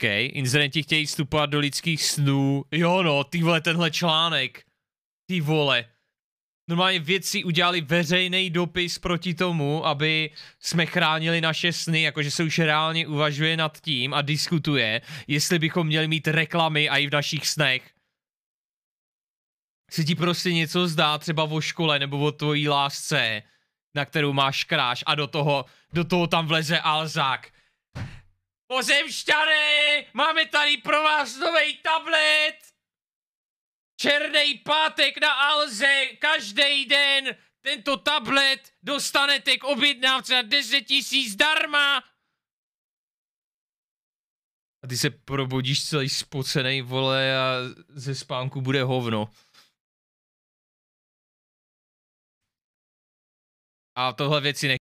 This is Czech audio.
OK, inzerenti chtějí vstupovat do lidských snů. Jo no, ty vole, tenhle článek. Ty vole. Normálně věci udělali veřejný dopis proti tomu, aby jsme chránili naše sny, jakože se už reálně uvažuje nad tím a diskutuje, jestli bychom měli mít reklamy i v našich snech. Se ti prostě něco zdá třeba o škole nebo o tvojí lásce, na kterou máš kráš a do toho, do toho tam vleze Alzák Pozemšťané, máme tady pro vás nový tablet. Černý pátek na Alze, každý den tento tablet dostanete k objednávce na 10 tisíc zdarma. A ty se probudíš celý spocený, vole, a ze spánku bude hovno. A tohle věci nech